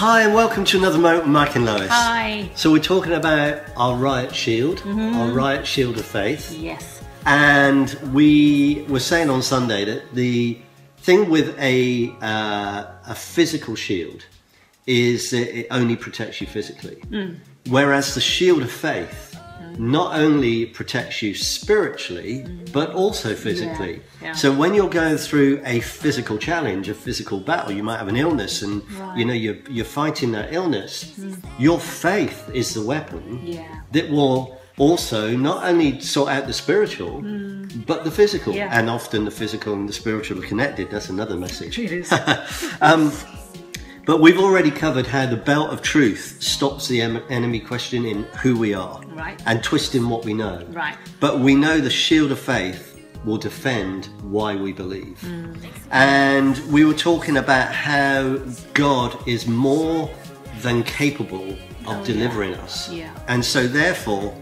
Hi, and welcome to another moment with Mike and Lois. Hi. So, we're talking about our Riot Shield, our Riot Shield of Faith. Yes. And we were saying on Sunday that the thing with a, uh, a physical shield is that it only protects you physically. Whereas the shield of faith not only protects you spiritually, mm-hmm. but also physically. yeah. So when you're going through a physical challenge, a physical battle, you might have an illness and you know you're, you're fighting that illness. Mm-hmm. Your faith is the weapon Yeah. that will also not only sort out the spiritual, mm. but the physical. Yeah. And often the physical and the spiritual are connected. That's another message. It is. Um, But we've already covered how the belt of truth stops the em- enemy questioning who we are Right. and twisting what we know. Right. But we know the shield of faith will defend why we believe. Mm, And we were talking about how God is more than capable of Oh, delivering yeah. us. Yeah. And so, therefore,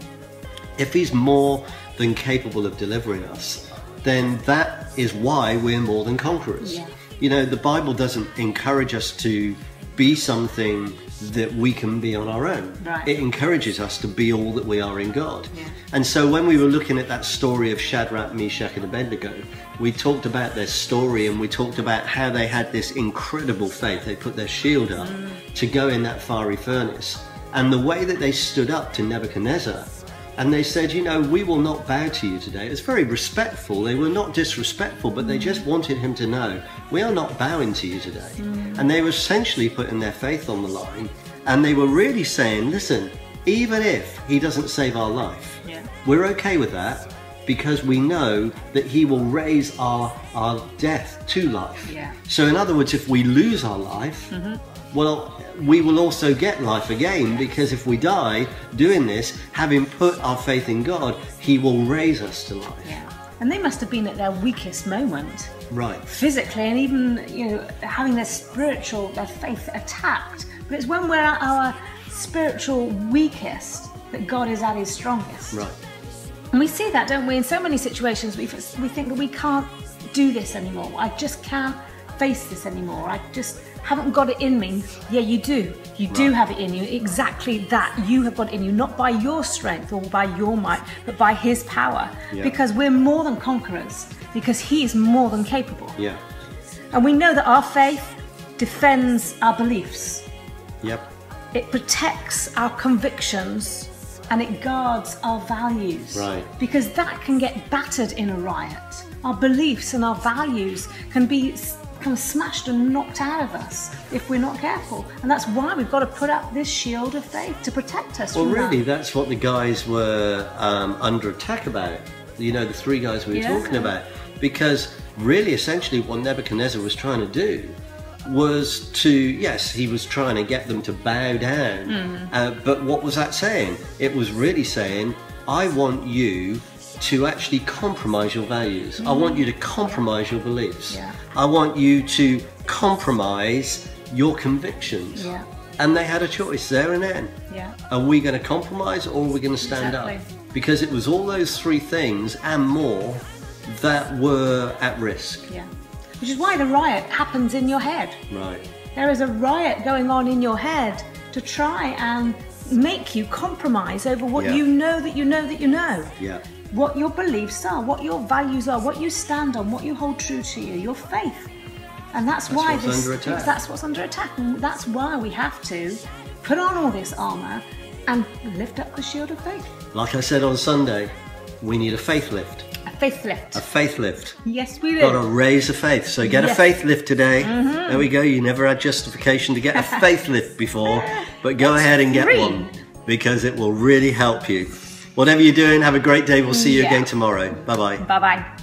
if He's more than capable of delivering us, then that is why we're more than conquerors. Yeah. You know, the Bible doesn't encourage us to be something that we can be on our own. Right. It encourages us to be all that we are in God. Yeah. And so when we were looking at that story of Shadrach, Meshach, and Abednego, we talked about their story and we talked about how they had this incredible faith. They put their shield up mm. to go in that fiery furnace. And the way that they stood up to Nebuchadnezzar and they said, you know, we will not bow to you today. It was very respectful. They were not disrespectful, but they just wanted him to know, we are not bowing to you today. Mm. And they were essentially putting their faith on the line. And they were really saying, listen, even if he doesn't save our life, Yeah. we're okay with that because we know that he will raise our, our death to life. Yeah. So, in other words, if we lose our life, mm-hmm. Well, we will also get life again because if we die doing this, having put our faith in God, he will raise us to life. Yeah. And they must have been at their weakest moment, Right. physically, and even you know having their spiritual, their faith attacked. But it's when we're at our spiritual weakest that God is at His strongest. Right. And we see that, don't we? In so many situations, we we think that we can't do this anymore. I just can't face this anymore. I just haven't got it in me. Yeah, you do. You do have it in you. Exactly that. You have got it in you, not by your strength or by your might, but by His power. Yeah. Because we're more than conquerors. Because He is more than capable. Yeah. And we know that our faith defends our beliefs. Yep. It protects our convictions and it guards our values. Right. Because that can get battered in a riot. Our beliefs and our values can be kind smashed and knocked out of us if we're not careful. And that's why we've got to put up this shield of faith to protect us Well, really, that. that's what the guys were um, under attack about. You know, the three guys we were Yeah. talking about. Because really, essentially, what Nebuchadnezzar was trying to do was to, yes, he was trying to get them to bow down. Mm-hmm. Uh, but what was that saying? It was really saying, I want you to actually compromise your values. I want you to compromise your beliefs. Yeah. I want you to compromise your convictions. Yeah. And they had a choice there and then. Yeah. Are we going to compromise or are we going to stand up? Because it was all those three things and more that were at risk. Yeah. Which is why the riot happens in your head. Right. There is a riot going on in your head to try and make you compromise over what Yeah. you know that you know that you know. Yeah. What your beliefs are, what your values are, what you stand on, what you hold true to you, your faith. And that's, why this under attack. that's what's under attack. And that's why we have to put on all this armour and lift up the shield of faith. Like I said on Sunday, we need a faith lift. A faith lift. A faith lift. yes, we do. Got to raise a faith. So get a Yes. Mm-hmm. faith lift today. There we go. You never had justification to get a faith lift before, but go ahead and get free. one because it will really help you. Whatever you're doing, have a great day. We'll see you Yeah. again tomorrow. Bye bye. Bye bye.